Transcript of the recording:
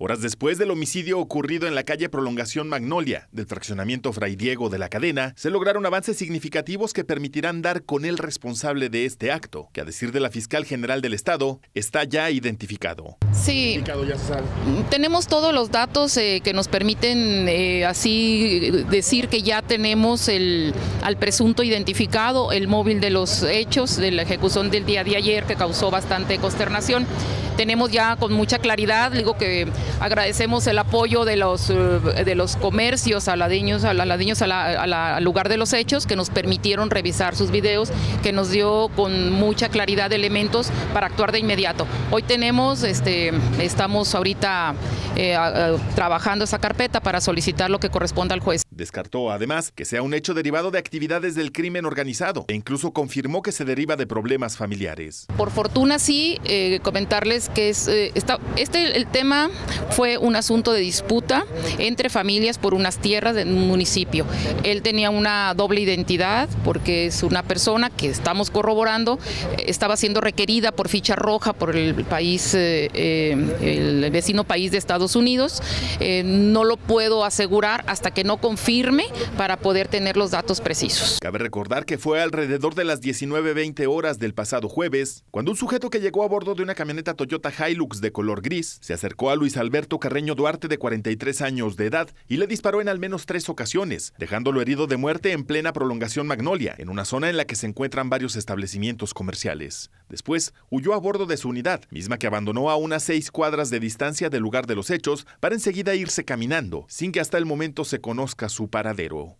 Horas después del homicidio ocurrido en la calle Prolongación Magnolia del fraccionamiento Fray Diego de la cadena, se lograron avances significativos que permitirán dar con el responsable de este acto, que a decir de la fiscal general del estado, está ya identificado. Sí, tenemos todos los datos eh, que nos permiten eh, así decir que ya tenemos el, al presunto identificado, el móvil de los hechos de la ejecución del día de ayer que causó bastante consternación. Tenemos ya con mucha claridad, digo que agradecemos el apoyo de los, eh, de los comercios aladeños, aladeños al lugar de los hechos que nos permitieron revisar sus videos, que nos dio con mucha claridad elementos para actuar de inmediato. Hoy tenemos, este, estamos ahorita eh, trabajando esa carpeta para solicitar lo que corresponda al juez. Descartó además que sea un hecho derivado de actividades del crimen organizado e incluso confirmó que se deriva de problemas familiares. Por fortuna sí, eh, comentarles que es, eh, este el tema fue un asunto de disputa entre familias por unas tierras de un municipio. Él tenía una doble identidad porque es una persona que estamos corroborando, estaba siendo requerida por ficha roja por el país, eh, el vecino país de Estados Unidos. no lo puedo asegurar hasta que no confirme firme para poder tener los datos precisos. Cabe recordar que fue alrededor de las 19.20 horas del pasado jueves cuando un sujeto que llegó a bordo de una camioneta Toyota Hilux de color gris se acercó a Luis Alberto Carreño Duarte de 43 años de edad y le disparó en al menos tres ocasiones, dejándolo herido de muerte en plena prolongación Magnolia, en una zona en la que se encuentran varios establecimientos comerciales. Después huyó a bordo de su unidad, misma que abandonó a unas seis cuadras de distancia del lugar de los hechos para enseguida irse caminando, sin que hasta el momento se conozca su paradero.